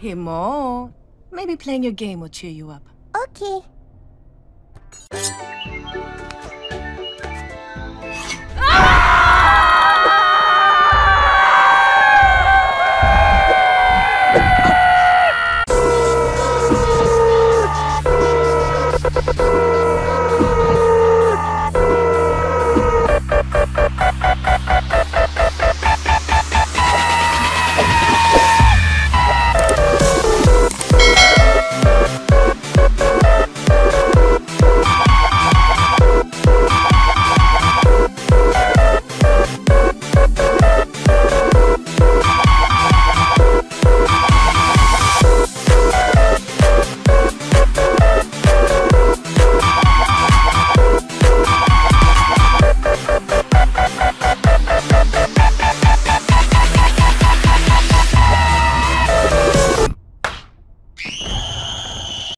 Himo, maybe playing your game will cheer you up. Okay.